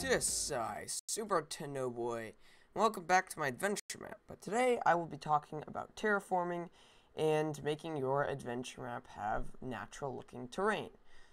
This I Super Tendo Boy. Welcome back to my adventure map. But today I will be talking about terraforming and making your adventure map have natural looking terrain.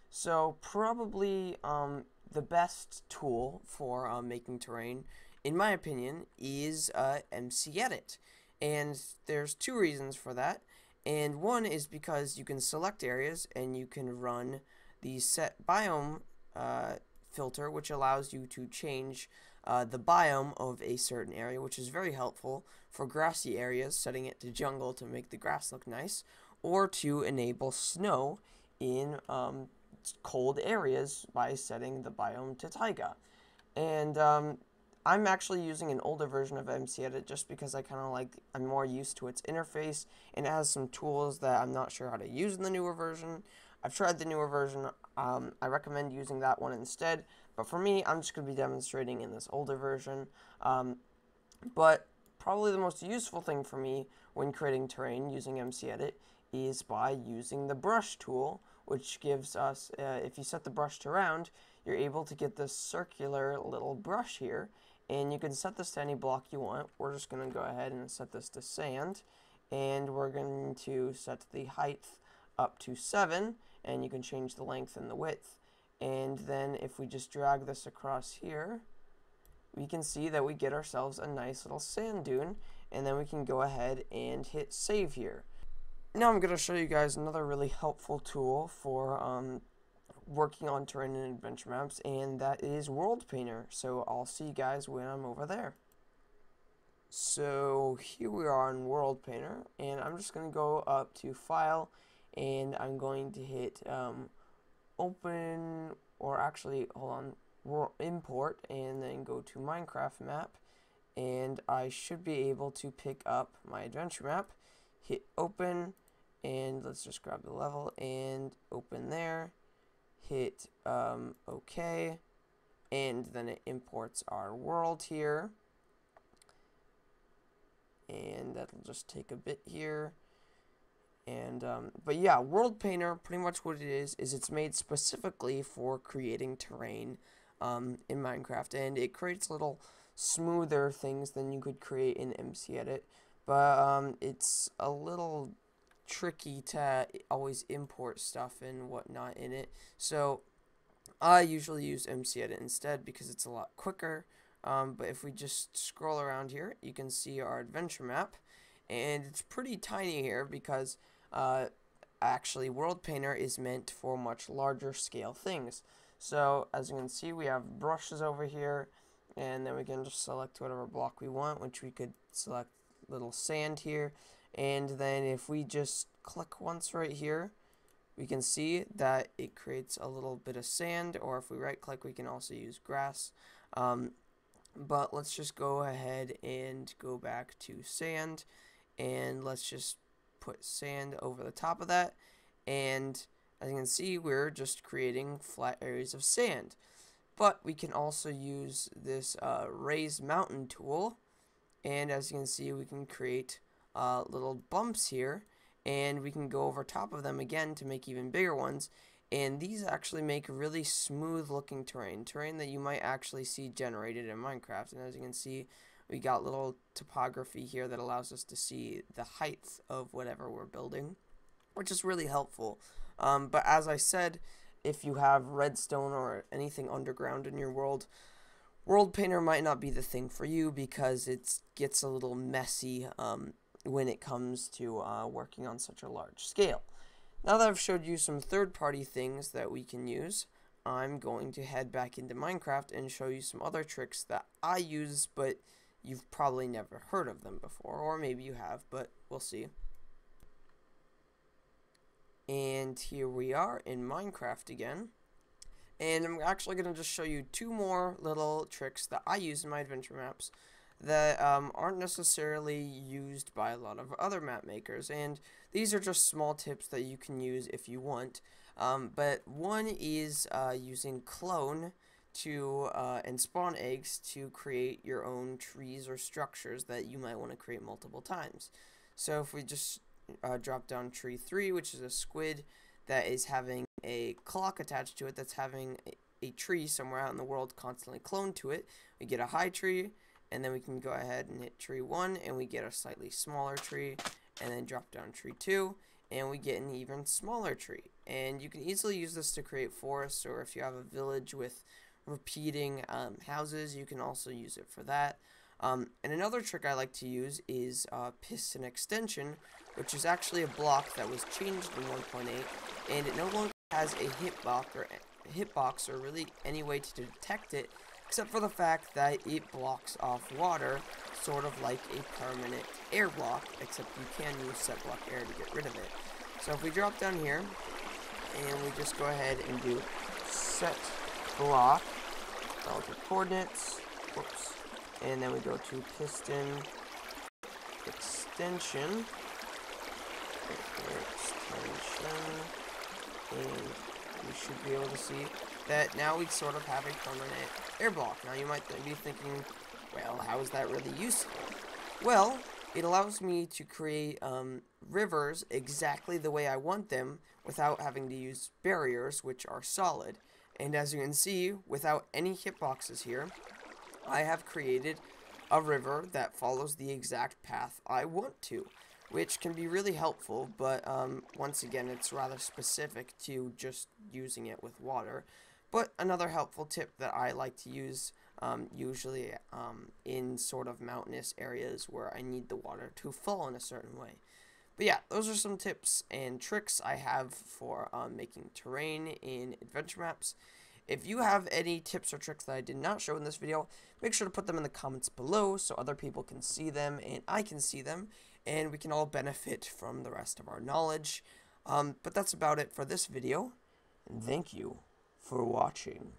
So probably um, the best tool for uh, making terrain, in my opinion, is uh, MC Edit. And there's two reasons for that. And one is because you can select areas and you can run the set biome uh, filter, which allows you to change uh, the biome of a certain area, which is very helpful for grassy areas, setting it to jungle to make the grass look nice, or to enable snow in um, cold areas by setting the biome to taiga. And um, I'm actually using an older version of MC Edit just because I kind of like, I'm more used to its interface and it has some tools that I'm not sure how to use in the newer version. I've tried the newer version. Um, I recommend using that one instead. But for me, I'm just going to be demonstrating in this older version. Um, but probably the most useful thing for me when creating terrain using MC Edit is by using the brush tool, which gives us, uh, if you set the brush to round, you're able to get this circular little brush here. And you can set this to any block you want. We're just going to go ahead and set this to sand. And we're going to set the height up to 7 and you can change the length and the width. And then if we just drag this across here, we can see that we get ourselves a nice little sand dune, and then we can go ahead and hit save here. Now I'm going to show you guys another really helpful tool for um, working on terrain and adventure maps, and that is World Painter. So I'll see you guys when I'm over there. So here we are in World Painter, and I'm just going to go up to File, and I'm going to hit um, open or actually hold on import and then go to Minecraft map. And I should be able to pick up my adventure map hit open and let's just grab the level and open there hit um, OK and then it imports our world here. And that'll just take a bit here and um, but yeah, World Painter, pretty much what it is, is it's made specifically for creating terrain um, in Minecraft, and it creates little smoother things than you could create in MC Edit. But um, it's a little tricky to always import stuff and whatnot in it. So I usually use MC Edit instead because it's a lot quicker. Um, but if we just scroll around here, you can see our adventure map. And it's pretty tiny here because uh, actually World Painter is meant for much larger scale things. So as you can see we have brushes over here and then we can just select whatever block we want which we could select little sand here and then if we just click once right here we can see that it creates a little bit of sand or if we right click we can also use grass um, but let's just go ahead and go back to sand and let's just put sand over the top of that and as you can see we're just creating flat areas of sand. But we can also use this uh, raise mountain tool and as you can see we can create uh, little bumps here and we can go over top of them again to make even bigger ones. And these actually make really smooth looking terrain terrain that you might actually see generated in Minecraft. And as you can see we got little topography here that allows us to see the height of whatever we're building, which is really helpful. Um, but as I said, if you have redstone or anything underground in your world, World Painter might not be the thing for you because it gets a little messy um, when it comes to uh, working on such a large scale. Now that I've showed you some third-party things that we can use, I'm going to head back into Minecraft and show you some other tricks that I use, but you've probably never heard of them before, or maybe you have, but we'll see. And here we are in Minecraft again. And I'm actually going to just show you two more little tricks that I use in my adventure maps that um, aren't necessarily used by a lot of other map makers. And these are just small tips that you can use if you want. Um, but one is uh, using clone to uh, and spawn eggs to create your own trees or structures that you might want to create multiple times. So if we just uh, drop down tree 3, which is a squid that is having a clock attached to it that's having a tree somewhere out in the world constantly cloned to it. We get a high tree, and then we can go ahead and hit tree 1, and we get a slightly smaller tree, and then drop down tree 2, and we get an even smaller tree. And you can easily use this to create forests, or if you have a village with repeating um, houses, you can also use it for that. Um, and another trick I like to use is uh, piston extension, which is actually a block that was changed in 1.8, and it no longer has a hitbox or hitbox or really any way to detect it, except for the fact that it blocks off water, sort of like a permanent air block, except you can use set block air to get rid of it. So if we drop down here, and we just go ahead and do set block relative coordinates, whoops, and then we go to piston extension, extension, and we should be able to see that now we sort of have a permanent air block. Now you might be thinking, well, how is that really useful? Well, it allows me to create um, rivers exactly the way I want them without having to use barriers, which are solid. And as you can see, without any hitboxes here, I have created a river that follows the exact path I want to, which can be really helpful, but um, once again, it's rather specific to just using it with water. But another helpful tip that I like to use, um, usually um, in sort of mountainous areas where I need the water to fall in a certain way. But yeah, those are some tips and tricks I have for um, making terrain in adventure maps. If you have any tips or tricks that I did not show in this video, make sure to put them in the comments below so other people can see them and I can see them and we can all benefit from the rest of our knowledge. Um, but that's about it for this video, and thank you for watching.